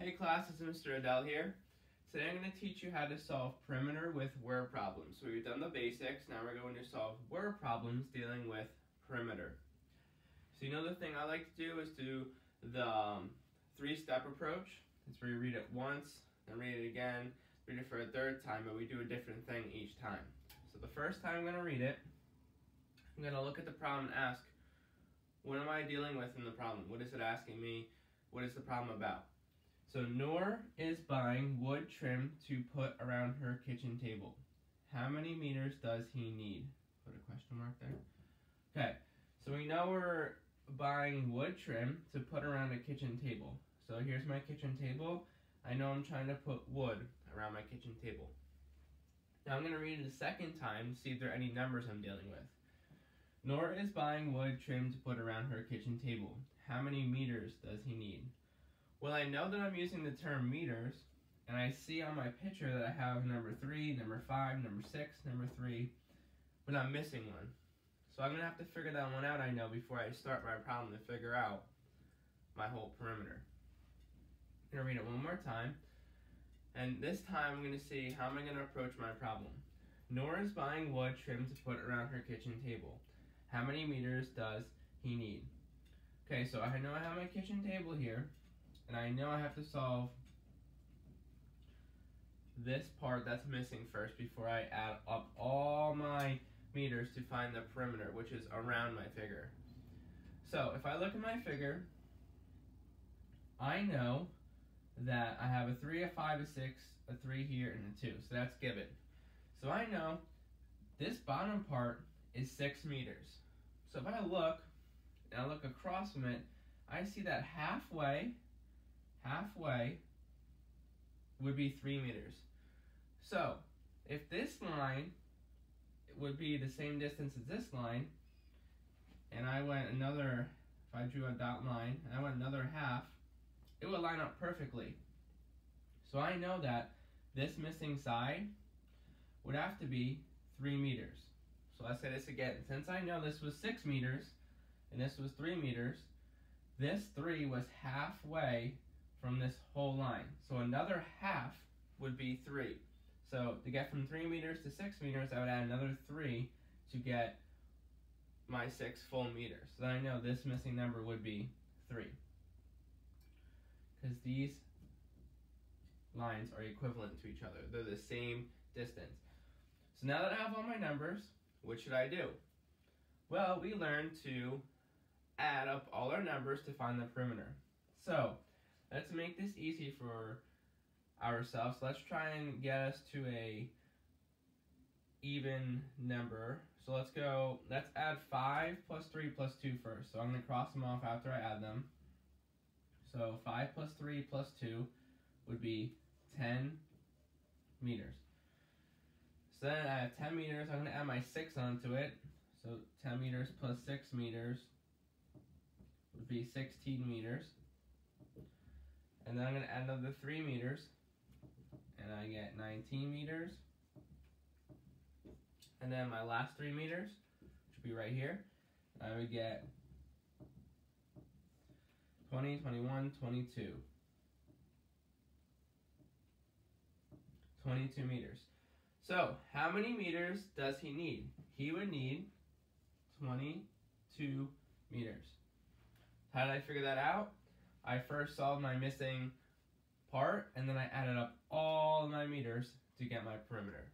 Hey class, it's Mr. O'Dell here. Today I'm going to teach you how to solve perimeter with word problems. So we've done the basics, now we're going to solve word problems dealing with perimeter. So you know the thing I like to do is do the um, three-step approach. It's where you read it once, then read it again, read it for a third time, but we do a different thing each time. So the first time I'm going to read it, I'm going to look at the problem and ask, what am I dealing with in the problem? What is it asking me? What is the problem about? So Noor is buying wood trim to put around her kitchen table. How many meters does he need? Put a question mark there. Okay, so we know we're buying wood trim to put around a kitchen table. So here's my kitchen table. I know I'm trying to put wood around my kitchen table. Now I'm going to read it a second time to see if there are any numbers I'm dealing with. Noor is buying wood trim to put around her kitchen table. How many meters does he need? Well, I know that I'm using the term meters, and I see on my picture that I have number 3, number 5, number 6, number 3, but I'm missing one. So I'm going to have to figure that one out, I know, before I start my problem to figure out my whole perimeter. I'm going to read it one more time, and this time I'm going to see how am I going to approach my problem. Noor is buying wood trim to put around her kitchen table. How many meters does he need? Okay, so I know I have my kitchen table here, and I know I have to solve this part that's missing first before I add up all my meters to find the perimeter, which is around my figure. So if I look at my figure, I know that I have a 3, a 5, a 6, a 3 here, and a 2. So that's given. So I know this bottom part is 6 meters. So if I look, and I look across from it, I see that halfway halfway would be 3 meters. So, if this line would be the same distance as this line, and I went another, if I drew a dot line, and I went another half, it would line up perfectly. So I know that this missing side would have to be 3 meters. So let's say this again. Since I know this was 6 meters, and this was 3 meters, this 3 was halfway from this whole line. So another half would be 3. So to get from 3 meters to 6 meters, I would add another 3 to get my 6 full meters. So then I know this missing number would be 3. Because these lines are equivalent to each other. They're the same distance. So now that I have all my numbers, what should I do? Well, we learned to add up all our numbers to find the perimeter. Let's make this easy for ourselves. Let's try and get us to a even number. So let's go, let's add 5 plus 3 plus 2 first. So I'm going to cross them off after I add them. So 5 plus 3 plus 2 would be 10 meters. So then I have 10 meters. I'm going to add my 6 onto it. So 10 meters plus 6 meters would be 16 meters. And then I'm going to add another 3 meters. And I get 19 meters. And then my last 3 meters, which would be right here, I would get 20, 21, 22. 22 meters. So, how many meters does he need? He would need 22 meters. How did I figure that out? I first solved my missing part, and then I added up all my meters to get my perimeter.